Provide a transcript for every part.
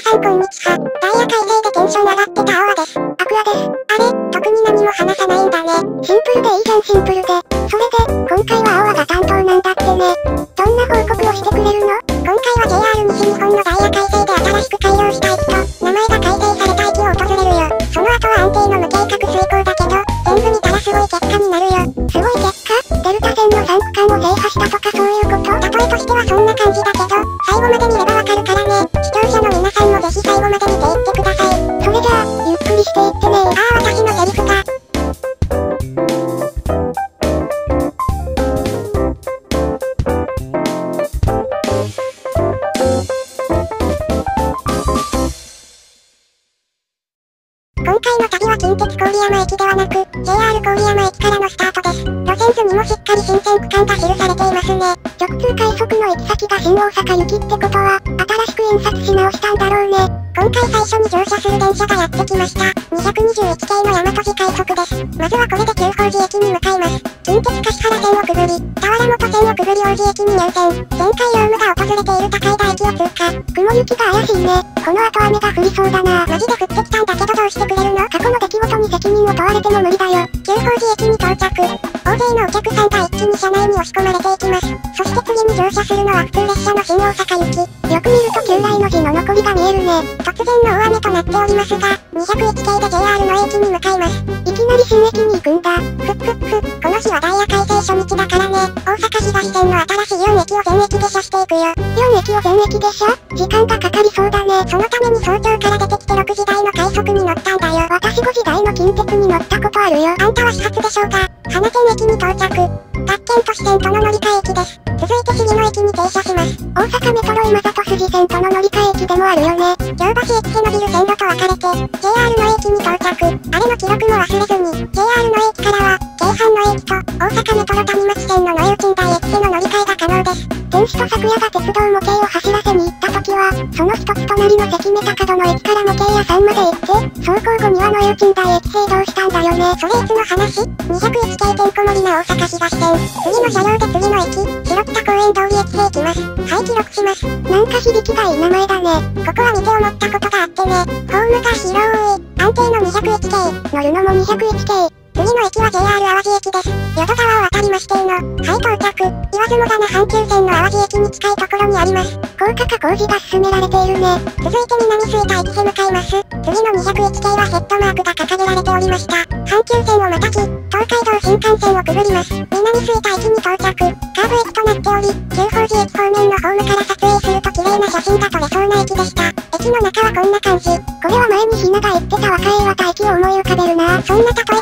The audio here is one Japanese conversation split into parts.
さんこんにちは。ダイヤ改正でテンション上がってた青和です。アクアです。あれ特に何も話さないんだね。シンプルでいいじゃんシンプルで。それで、今回は青和が担当なんだってね。どんな報告をしてくれるの？今回は JR 西日本のダイヤ改正で新しく改良した駅と、名前郡山駅からのスタートです。路線図にもしっかり新線区間が記されていますね。直通快速の行き先が新大阪行きってことは、新しく印刷し直したんだろうね。今回最初に乗車する電車がやってきました。221系の大和路快速です。まずはこれで旧宝寺駅に向かいます。近鉄橿原線をくぐり、田原本線をくぐり王子駅に入線。前回ヨウムが訪れている高井田駅を通過。雲行きが怪しいね。この後雨が降りそうだな。マジで降ってきたんだけどどうしてくれる？事に責任を問われても無理だよ。旧宝寺駅に到着。大勢のお客さんが一気に車内に押し込まれていきます。そして次に乗車するのは普通列車の新大阪行き。よく見ると旧来の字の残りが見えるね。突然の大雨となっておりますが、201系で JR の駅に向かいます。いきなり新駅に行くんだ。ふっふっふ、この日はダイヤ改正初日だからね。大阪東線の新しい4駅を全駅下車していくよ。4駅を全駅下車？時間がかかりそうだね。そのために早朝から出てきて6時台の快速に乗ったんだよ。近鉄に乗ったことあるよ。あんたは始発でしょうか花線駅に到着。学研都市線との乗り換え駅です。続いて杉野駅に停車します。大阪メトロ今里筋線との乗り換え駅でもあるよね。京橋駅へ伸びる線路と分かれて、走行後には野湯近代駅へ移動したんだよね。それいつの話 ?201 系てんこ盛りな大阪東線。次の車両で次の駅、白北公園通り駅へ行きます。はい、記録します。なんか響きがいい名前だね。ここは見て思ったことがあってね。ホームが広い。安定の201系。乗るのも201系。の駅は JR 淡路駅です。淀川を渡りましての、はい到着。言わずもがな阪急線の淡路駅に近いところにあります。高架化工事が進められているね。続いて南吹田駅へ向かいます。次の201系はヘッドマークが掲げられておりました。阪急線をまたき、東海道新幹線をくぐります。南吹田駅に到着。カーブ駅となっており、旧宝寺駅方面のホームから撮影すると綺麗な写真が撮れそうな駅でした。駅の中はこんな感じ。これは前にひなが言ってた若い綿駅を思い浮かべるな。そんな例え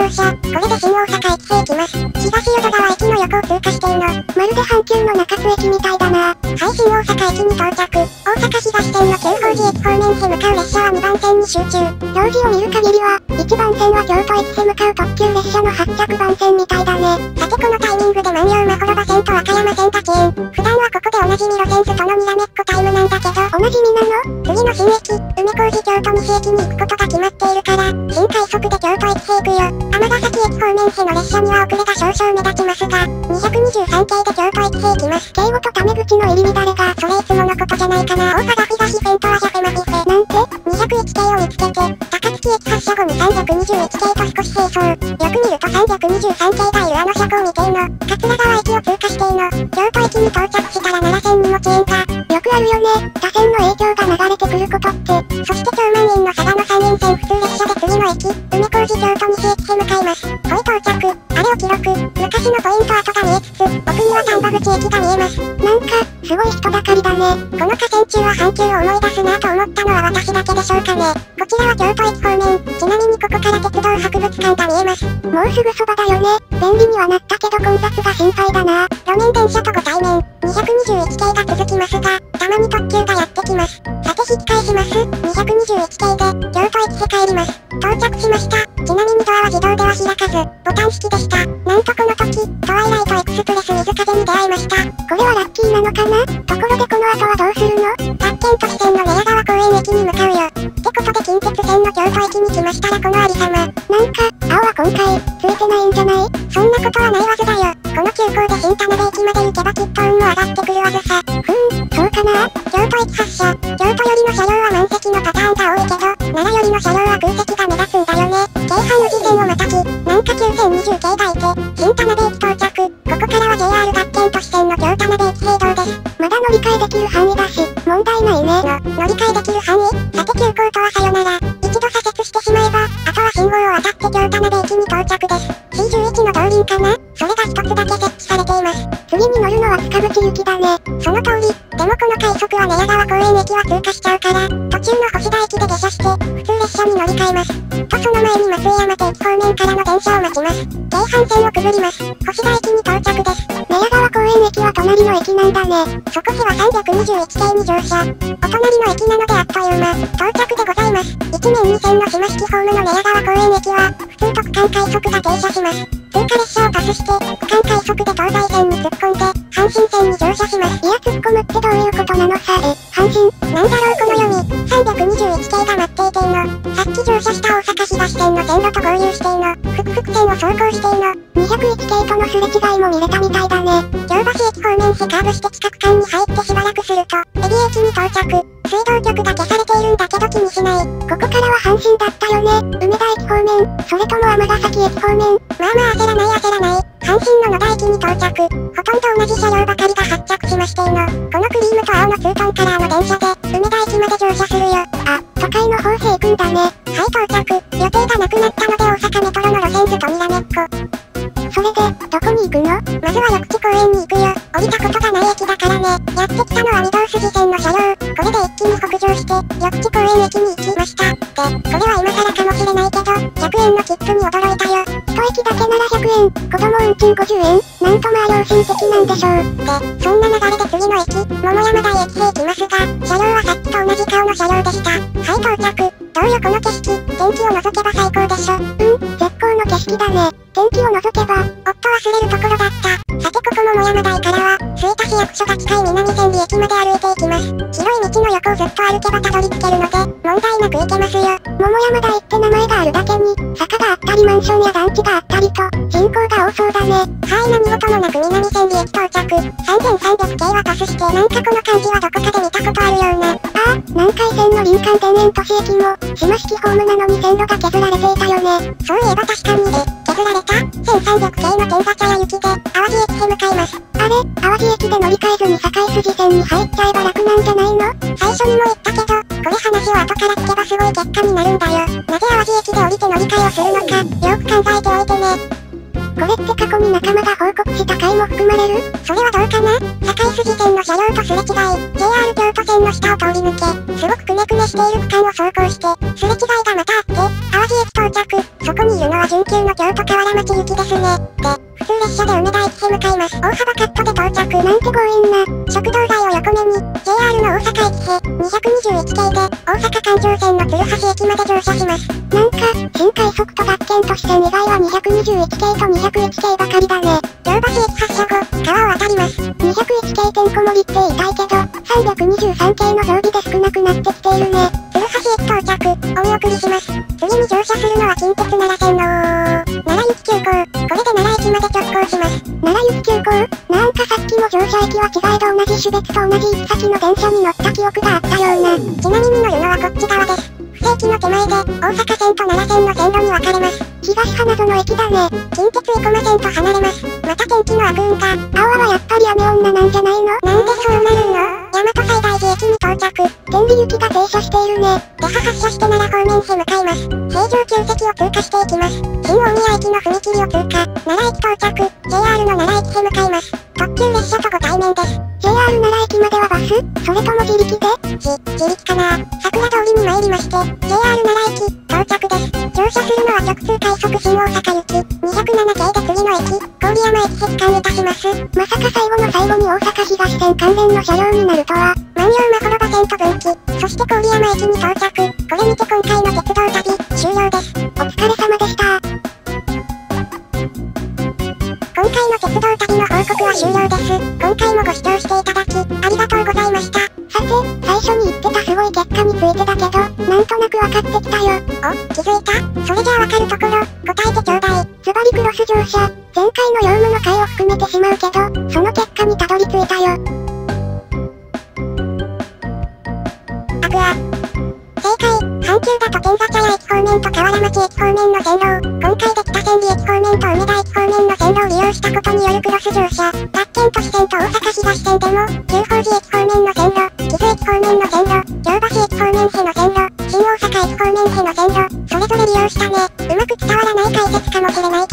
201系乗車、これで新大阪駅へ行きます。東淀川駅の横を通過しているの。まるで阪急の中津駅みたいだな。はい、新大阪駅に到着。大阪東線の旧宝寺駅方面へ向かう列車は2番線に集中。表示を見る限りは、1番線は京都駅へ向かう特急列車の発着番線みたいだね。さてこのタイミングで万葉まほろば線と和歌山線だけ園。普段はここでおなじみ路線図とのにらめっこタイムなんだけど、おなじみなの次の新駅、梅小路京都西駅に行くことが決まっているから、新快速で京都駅へ行くよ。駅方面への列車には遅れが少々目立ちますが、223系で京都駅へ行きます。敬語とタメ口の入り乱れが、それいつものことじゃないかな。大阪東線とはジャフェマフィフェ。なんて ?201 系を見つけて、高槻駅発車後に321系と少し並走。よく見ると323系がいるあの車庫を見ての。桂川駅を通過していの。京都駅に到着したら奈良線にも遅延が。よくあるよね。京都西駅へ向かいます。ほい到着。あれを記録。昔のポイント跡が見えつつ、奥には丹波口駅が見えます。なんか、すごい人だかりだね。この河川中は阪急を思い出すなと思ったのは私だけでしょうかね。こちらは京都駅方面。ちなみにここから鉄道博物館が見えます。もうすぐそばだよね。便利にはなったけど混雑が心配だな。路面電車とご対面。221系が続きますが、たまに特急がやってきます。さて引き返します。221系で、京都駅へ帰ります。到着しました。ちなみにドアは自動では開かず、ボタン式でした。なんとこの時、トワイライトエクスプレス水風に出会いました。これはラッキーなのかな？ところでこの後はどうするの？発見と視線の寝屋が京阪宇治線をまたぎ、南下9020系がいて、新田辺駅到着。ここからは JR 学研都市線の京田辺駅平道です。まだ乗り換えでに乗るのは塚淵行きだね。その通り。でもこの快速は寝屋川公園駅は通過しちゃうから、途中の星田駅で下車して、普通列車に乗り換えます。とその前に松江山手駅方面からの電車を待ちます。京阪線をくぐります。星田駅に到着です。寝屋川公園駅は隣の駅なんだね。そこ日は321系に乗車。お隣の駅なのであっという間、到着で2022線の島式ホームの寝屋川公園駅は、普通と区間快速が停車します。通過列車をパスして、区間快速で東西線に突っ込んで、阪神線に乗車します。いや突っ込むってどういうことなのさ、え、阪神なんだろうこの読み、321系が待っていてんの。さっき乗車した大阪東線の線路と合流してんの。複々線を走行してんの。201系とのすれ違いも見れたみたいだね。京橋駅方面へカーブして地下区間に入ってしばらくすると、エビ駅に到着。水道局が消されてけど気にしない。ここからは阪神だったよね。梅田駅方面、それとも尼崎駅方面。まあまあ焦らない焦らない。阪神の野田駅に到着。ほとんど同じ車両ばかりが発着しましての。このクリームと青のツートンカラーの電車で、梅田駅まで乗車するよ。あ、都会の方へ行くんだね。はい到着。950円なんとまあ良心的なんでしょう。で、そんな流れで次の駅、桃山台駅へ行きますが、車両はさっきと同じ顔の車両でした。はい到着。どうよこの景色、天気を除けば最高でしょ。うん、絶好の景色だね。天気を除けば、山台からは、吹田市役所が近い南千里駅まで歩いていきます。広い道の横をずっと歩けばたどり着けるので、問題なく行けますよ。桃山台って名前があるだけに、坂があったりマンションや団地があったりと、人口が多そうだね。はい何事もなく南千里駅到着。3300系はパスして、なんかこの漢字はどこかで見たことあるよ。うな。ああ、南海線の林間田園都市駅も、島式ホームなのに線路が削られていたよ。ね。そういえば確かに、え、削られた ?1300 系の天座茶屋行きで、淡路駅へ向かいます。あれ淡路駅で乗り換えずに境筋線に入っちゃえば楽なんじゃないの？最初にも言ったけど、これ話を後から聞けばすごい結果になるんだよ。なぜ淡路駅で降りて乗り換えをするのか、よく考えておいてね。これって過去に仲間が報告した回も含まれるそれはどうかな堺筋線の車両とすれ違い、JR 京都線の下を通り抜け、すごくくねくねしている区間を走行して、すれ違いがまたあって、淡路駅到着。そこにいるのは準急の京都河原町行きですね。で、普通列車で梅田駅へ向かいます。大幅カットで到着。なんて強引な。食堂街を横目に、JR の大阪駅へ、221系で、大阪環状線の鶴橋駅まで乗車します。なんか、新快速と学研都市線以外は221系と201系ばかりだね。京橋駅発車後、川を渡ります。201系てんこ盛りって言いたいけど、323系の装備で少なくなってきているね。鶴橋駅到着、お見送りします。次に乗車するのは近奈良行き急行なんかさっきも乗車駅は違えど同じ種別と同じ行き先の電車に乗った記憶があったような。ちなみに乗るのはこっち側です。不正規の手前で、大阪線と奈良線の線路に分かれます。東花園駅だね。近鉄生駒線と離れます。また天気の悪運か。青はやっぱり雨女なんじゃないのなんでそうなるの大和西大寺駅に到着。天理行きが停車しているね。では発車して奈良方面へ向かいます。平城宮跡を通過していきます。新大宮駅の踏切を通過。奈良駅到着。でじ、自力かな桜通りに参りまして、JR 奈良駅、到着です。乗車するのは直通快速新大阪行き、207系で次の駅、郡山駅へ帰還いたします。まさか最後の最後に大阪東線関連の車両になるとは。万葉馬幌場線と分岐、そして郡山駅に到着。これにて今回の鉄道旅、終了です。お疲れ様でした。今回の鉄道旅の報告は終了です。今回もご視聴していただき、く分かってきたよ。お、気づいた？それじゃあわかるところ、答えてちょうだい。ズバリクロス乗車、前回の業務の回を含めてしまうけど、その結果にたどり着いたよ。アクア。正解、阪急だと天座茶屋駅方面と河原町駅方面の線路を、今回で北千里駅方面と梅田駅方面の線路を利用したことによるクロス乗車、楽天都市線と大阪東線でも、旧宝寺駅方面の線路、岐阜駅方面の線路、京橋駅方面への線路、新大阪駅方面への線路、それぞれ利用したね。うまく伝わらない解説かもしれない